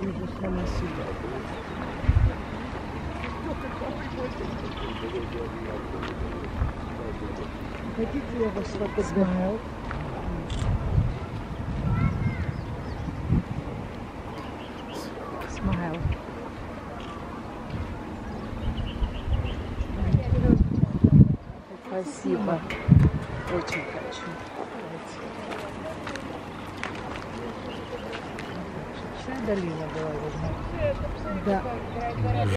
вижу сама себя. Хотите, я вас фотографирую? Смайл. Спасибо. Очень хочу. Большая долина была видна. Да.